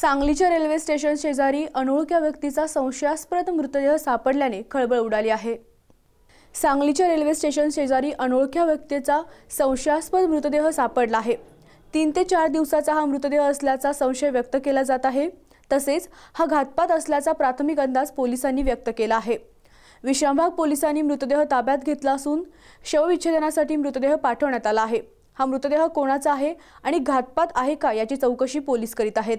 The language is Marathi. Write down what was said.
सांगलीच्या रेल्वे स्टेशन शेजारी अनोळख्या व्यक्तीचा संशयास्पद मृतदेह सापडल्याने खळबळ उडाली आहे. सांगलीच्या रेल्वे स्टेशन शेजारी अनोळख्या व्यक्तीचा संशयास्पद मृतदेह सापडला आहे. तीन ते चार दिवसाचा हा मृतदेह असल्याचा संशय व्यक्त केला जात आहे. तसेच हा घातपात असल्याचा प्राथमिक अंदाज पोलिसांनी व्यक्त केला आहे. विश्रामबाग पोलिसांनी मृतदेह ताब्यात घेतला असून शवविच्छेदनासाठी मृतदेह पाठवण्यात आला आहे. हा मृतदेह कोणाचा आहे आणि घातपात आहे का याची चौकशी पोलीस करीत आहेत.